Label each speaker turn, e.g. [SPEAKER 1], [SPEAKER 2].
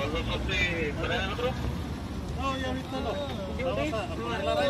[SPEAKER 1] Dos se traen el otro? No, ya ahorita no. A